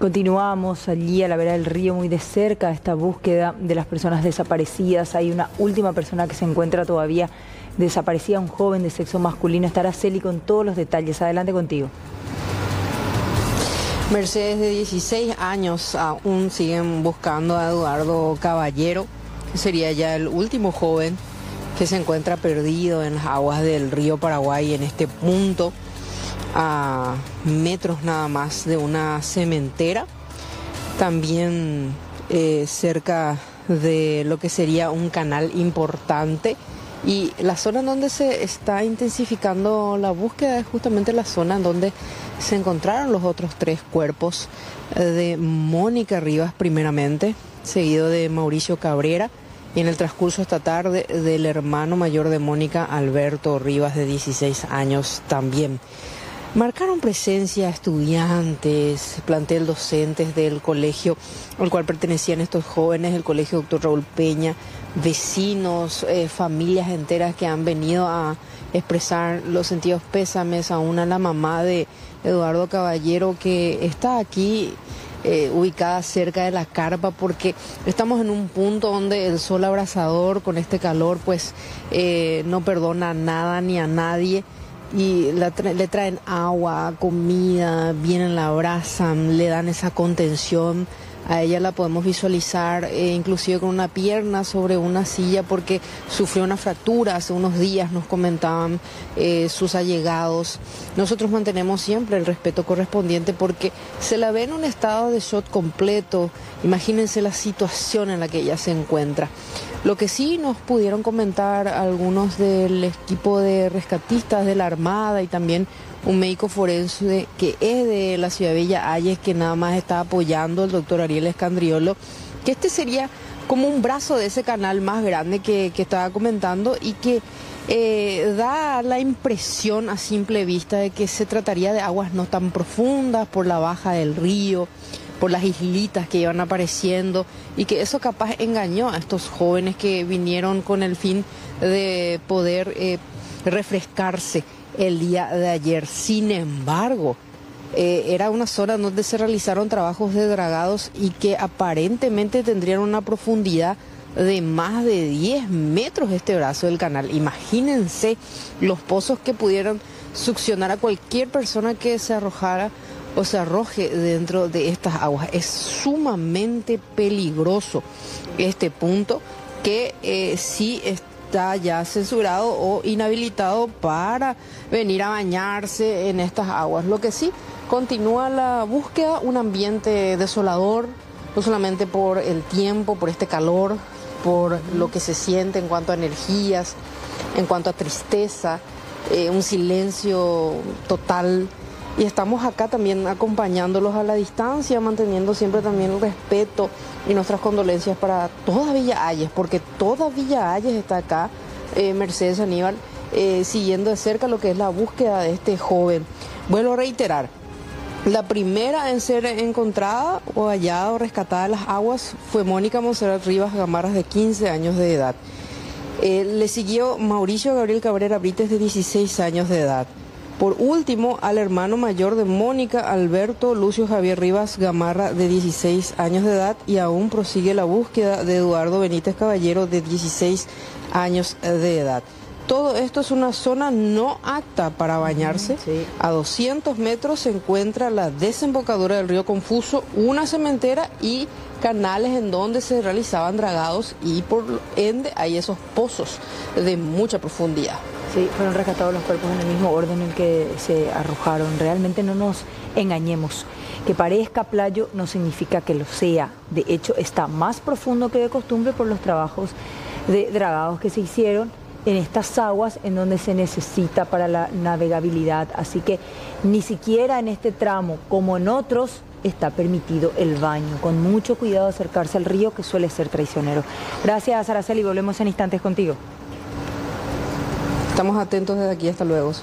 Continuamos allí a la vera del río muy de cerca esta búsqueda de las personas desaparecidas. Hay una última persona que se encuentra todavía desaparecida, un joven de sexo masculino. Estará Celi con todos los detalles. Adelante contigo. Mercedes de 16 años aún siguen buscando a Eduardo Caballero, que sería ya el último joven que se encuentra perdido en las aguas del río Paraguay en este punto a metros nada más de una cementera, también eh, cerca de lo que sería un canal importante. Y la zona en donde se está intensificando la búsqueda es justamente la zona en donde se encontraron los otros tres cuerpos eh, de Mónica Rivas primeramente, seguido de Mauricio Cabrera y en el transcurso esta tarde del hermano mayor de Mónica, Alberto Rivas, de 16 años también. Marcaron presencia estudiantes, plantel docentes del colegio al cual pertenecían estos jóvenes, el colegio Doctor Raúl Peña, vecinos, eh, familias enteras que han venido a expresar los sentidos pésames, a la mamá de Eduardo Caballero que está aquí eh, ubicada cerca de la carpa porque estamos en un punto donde el sol abrasador con este calor pues eh, no perdona a nada ni a nadie y le traen agua, comida, vienen, la abrazan, le dan esa contención. A ella la podemos visualizar eh, inclusive con una pierna sobre una silla porque sufrió una fractura hace unos días, nos comentaban eh, sus allegados. Nosotros mantenemos siempre el respeto correspondiente porque se la ve en un estado de shock completo. Imagínense la situación en la que ella se encuentra. Lo que sí nos pudieron comentar algunos del equipo de rescatistas de la Armada y también un médico forense que es de la ciudad de Villa Ayes, que nada más está apoyando el doctor Ariel Escandriolo, que este sería como un brazo de ese canal más grande que, estaba comentando y que eh, da la impresión a simple vista de que se trataría de aguas no tan profundas por la baja del río, por las islitas que iban apareciendo y que eso capaz engañó a estos jóvenes que vinieron con el fin de poder eh, refrescarse el día de ayer. Sin embargo, eh, era una zona donde se realizaron trabajos de dragados y que aparentemente tendrían una profundidad de más de 10 metros este brazo del canal. Imagínense los pozos que pudieron succionar a cualquier persona que se arrojara o se arroje dentro de estas aguas. Es sumamente peligroso este punto que eh, sí está ya censurado o inhabilitado para venir a bañarse en estas aguas. Lo que sí, continúa la búsqueda, un ambiente desolador, no solamente por el tiempo, por este calor, por lo que se siente en cuanto a energías, en cuanto a tristeza, eh, un silencio total y estamos acá también acompañándolos a la distancia, manteniendo siempre también el respeto y nuestras condolencias para toda Villa Ayes, porque toda Villa Ayes está acá, eh, Mercedes Aníbal, eh, siguiendo de cerca lo que es la búsqueda de este joven. Vuelvo a reiterar, la primera en ser encontrada o hallada o rescatada en las aguas fue Mónica Monserrat Rivas Gamarras de 15 años de edad. Eh, le siguió Mauricio Gabriel Cabrera Brites de 16 años de edad. Por último, al hermano mayor de Mónica, Alberto Lucio Javier Rivas Gamarra, de 16 años de edad, y aún prosigue la búsqueda de Eduardo Benítez Caballero, de 16 años de edad. Todo esto es una zona no apta para bañarse. A 200 metros se encuentra la desembocadura del río Confuso, una cementera y canales en donde se realizaban dragados y por ende hay esos pozos de mucha profundidad. Sí, fueron rescatados los cuerpos en el mismo orden en el que se arrojaron. Realmente no nos engañemos. Que parezca playo no significa que lo sea. De hecho, está más profundo que de costumbre por los trabajos de dragados que se hicieron en estas aguas en donde se necesita para la navegabilidad. Así que ni siquiera en este tramo, como en otros, está permitido el baño. Con mucho cuidado acercarse al río que suele ser traicionero. Gracias, Araceli. Volvemos en instantes contigo. Estamos atentos desde aquí, hasta luego.